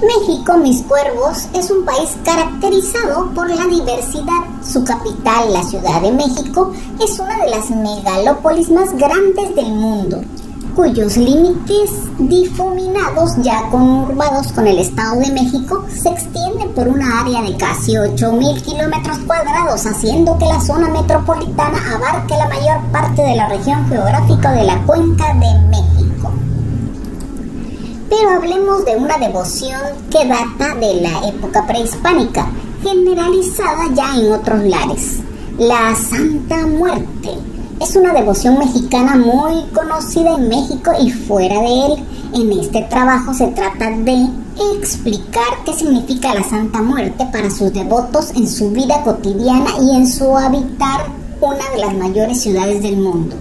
México, mis cuervos, es un país caracterizado por la diversidad. Su capital, la Ciudad de México, es una de las megalópolis más grandes del mundo, cuyos límites difuminados ya conurbados con el Estado de México se extienden por una área de casi 8.000 kilómetros cuadrados, haciendo que la zona metropolitana abarque la mayor parte de la región geográfica de la Cuenca de México. Pero hablemos de una devoción que data de la época prehispánica, generalizada ya en otros lares, la Santa Muerte. Es una devoción mexicana muy conocida en México y fuera de él. En este trabajo se trata de explicar qué significa la Santa Muerte para sus devotos en su vida cotidiana y en su habitar una de las mayores ciudades del mundo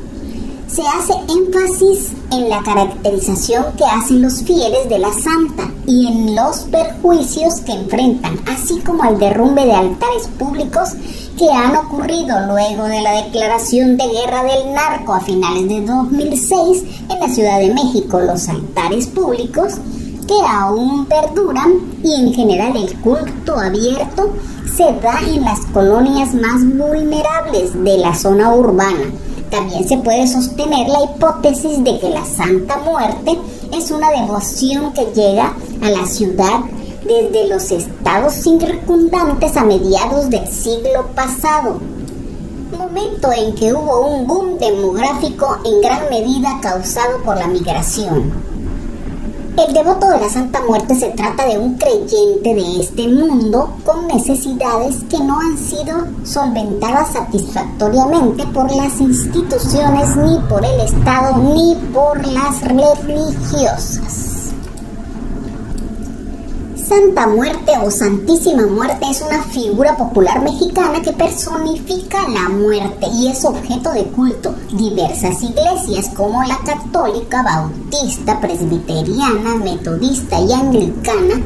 se hace énfasis en la caracterización que hacen los fieles de la santa y en los perjuicios que enfrentan, así como el derrumbe de altares públicos que han ocurrido luego de la declaración de guerra del narco a finales de 2006 en la Ciudad de México, los altares públicos que aún perduran y en general el culto abierto se da en las colonias más vulnerables de la zona urbana también se puede sostener la hipótesis de que la Santa Muerte es una devoción que llega a la ciudad desde los estados circundantes a mediados del siglo pasado, momento en que hubo un boom demográfico en gran medida causado por la migración. El devoto de la Santa Muerte se trata de un creyente de este mundo con necesidades que no han sido solventadas satisfactoriamente por las instituciones, ni por el Estado, ni por las religiosas. Santa Muerte o Santísima Muerte es una figura popular mexicana que personifica la muerte y es objeto de culto. Diversas iglesias como la católica, bautista, presbiteriana, metodista y anglicana,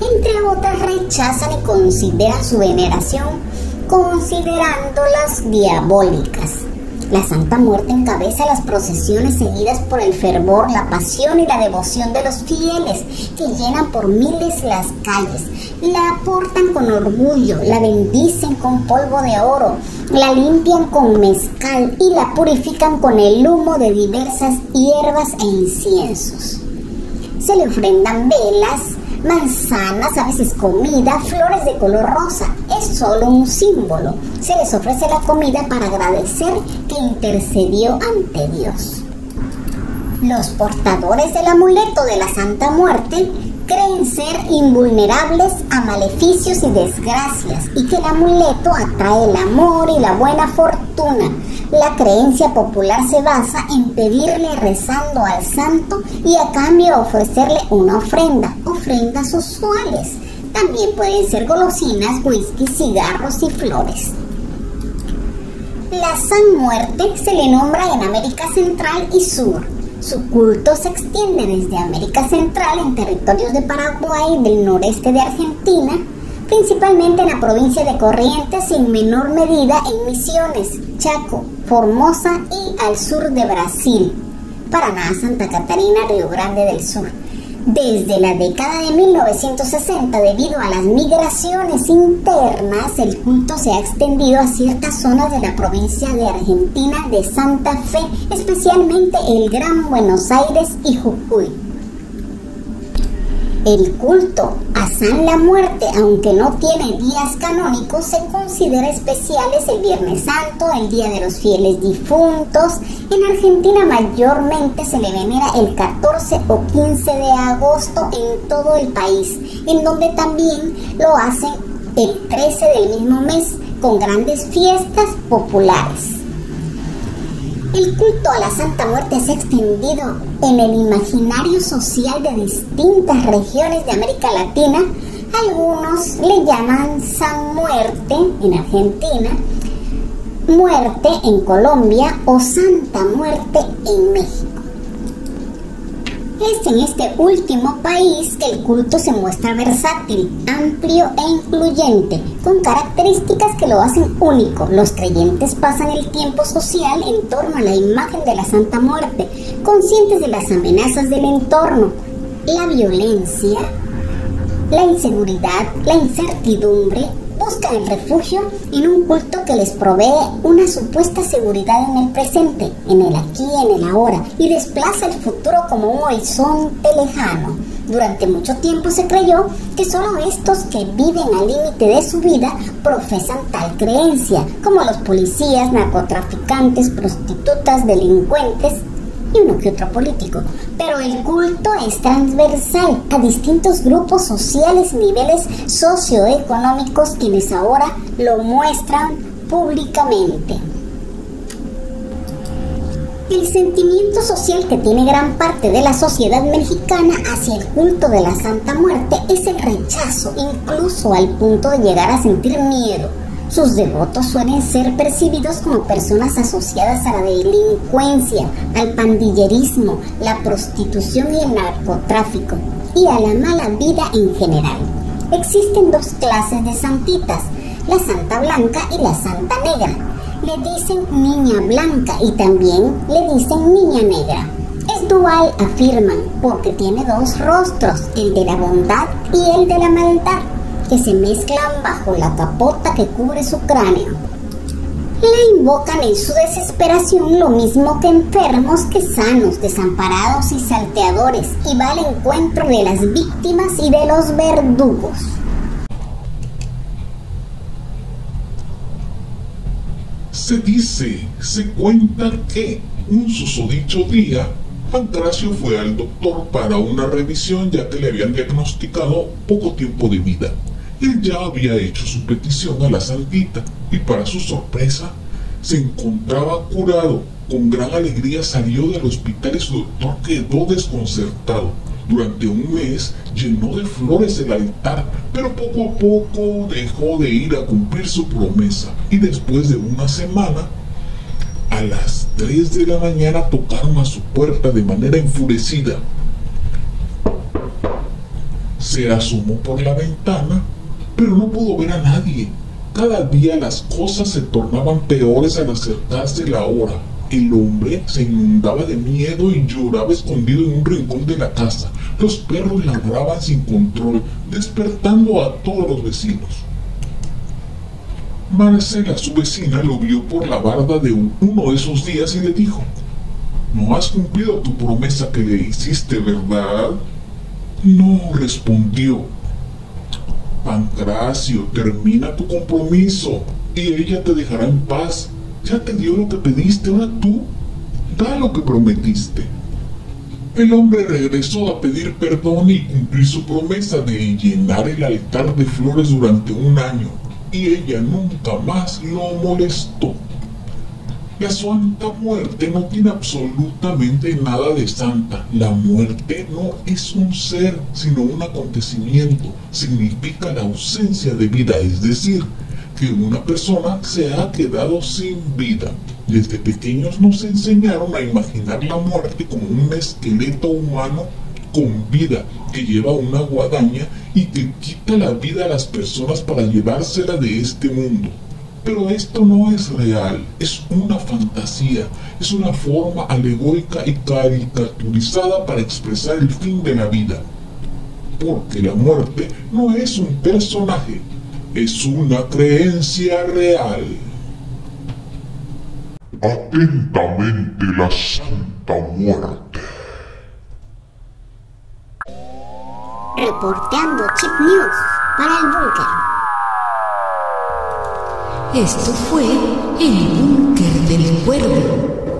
entre otras, rechazan y consideran su veneración considerándolas diabólicas. La Santa Muerte encabeza las procesiones seguidas por el fervor, la pasión y la devoción de los fieles que llenan por miles las calles. La portan con orgullo, la bendicen con polvo de oro, la limpian con mezcal y la purifican con el humo de diversas hierbas e inciensos. Se le ofrendan velas, manzanas, a veces comida, flores de color rosa. Es solo un símbolo. Se les ofrece la comida para agradecer que intercedió ante Dios. Los portadores del amuleto de la Santa Muerte creen ser invulnerables a maleficios y desgracias y que el amuleto atrae el amor y la buena fortuna. La creencia popular se basa en pedirle rezando al santo y a cambio ofrecerle una ofrenda, ofrendas usuales. También pueden ser golosinas, whisky, cigarros y flores. La San Muerte se le nombra en América Central y Sur su culto se extiende desde América Central en territorios de Paraguay y del noreste de Argentina, principalmente en la provincia de Corrientes y en menor medida en Misiones, Chaco, Formosa y al sur de Brasil, Paraná, Santa Catarina, Río Grande del Sur. Desde la década de 1960, debido a las migraciones internas, el culto se ha extendido a ciertas zonas de la provincia de Argentina de Santa Fe, especialmente el Gran Buenos Aires y Jujuy. El culto a San la Muerte, aunque no tiene días canónicos, se considera especiales el Viernes Santo, el Día de los Fieles Difuntos. En Argentina mayormente se le venera el 14 o 15 de agosto en todo el país, en donde también lo hacen el 13 del mismo mes con grandes fiestas populares. El culto a la Santa Muerte se ha extendido en el imaginario social de distintas regiones de América Latina. Algunos le llaman San Muerte en Argentina, Muerte en Colombia o Santa Muerte en México. Es en este último país que el culto se muestra versátil, amplio e incluyente, con características que lo hacen único. Los creyentes pasan el tiempo social en torno a la imagen de la Santa Muerte, conscientes de las amenazas del entorno, la violencia la inseguridad, la incertidumbre, buscan refugio en un culto que les provee una supuesta seguridad en el presente, en el aquí, en el ahora, y desplaza el futuro como un horizonte lejano. Durante mucho tiempo se creyó que solo estos que viven al límite de su vida profesan tal creencia, como los policías, narcotraficantes, prostitutas, delincuentes, y uno que otro político. Pero el culto es transversal a distintos grupos sociales niveles socioeconómicos quienes ahora lo muestran públicamente. El sentimiento social que tiene gran parte de la sociedad mexicana hacia el culto de la Santa Muerte es el rechazo, incluso al punto de llegar a sentir miedo sus devotos suelen ser percibidos como personas asociadas a la delincuencia, al pandillerismo, la prostitución y el narcotráfico, y a la mala vida en general. Existen dos clases de santitas, la santa blanca y la santa negra. Le dicen niña blanca y también le dicen niña negra. Es dual, afirman, porque tiene dos rostros, el de la bondad y el de la maldad que se mezclan bajo la capota que cubre su cráneo. La invocan en su desesperación lo mismo que enfermos que sanos, desamparados y salteadores, y va al encuentro de las víctimas y de los verdugos. Se dice, se cuenta que un susodicho día Pancracio fue al doctor para una revisión ya que le habían diagnosticado poco tiempo de vida. Él ya había hecho su petición a la santita y para su sorpresa se encontraba curado. Con gran alegría salió del hospital y su doctor quedó desconcertado. Durante un mes llenó de flores el altar, pero poco a poco dejó de ir a cumplir su promesa y después de una semana, a las 3 de la mañana tocaron a su puerta de manera enfurecida. Se asomó por la ventana pero no pudo ver a nadie. Cada día las cosas se tornaban peores al acercarse la hora. El hombre se inundaba de miedo y lloraba escondido en un rincón de la casa. Los perros ladraban sin control, despertando a todos los vecinos. Marcela, su vecina, lo vio por la barda de uno de esos días y le dijo, no has cumplido tu promesa que le hiciste, ¿verdad? No, respondió. Pancracio, termina tu compromiso y ella te dejará en paz. Ya te dio lo que pediste, ahora tú da lo que prometiste. El hombre regresó a pedir perdón y cumplir su promesa de llenar el altar de flores durante un año, y ella nunca más lo molestó. La Santa Muerte no tiene absolutamente nada de santa. La muerte no es un ser, sino un acontecimiento. Significa la ausencia de vida, es decir, que una persona se ha quedado sin vida. Desde pequeños nos enseñaron a imaginar la muerte como un esqueleto humano con vida que lleva una guadaña y que quita la vida a las personas para llevársela de este mundo. Pero esto no es real, es una fantasía, es una forma alegórica y caricaturizada para expresar el fin de la vida. Porque la muerte no es un personaje, es una creencia real. Atentamente la Santa Muerte. Reporteando Chip News para el búnker. Esto fue el búnker del cuervo.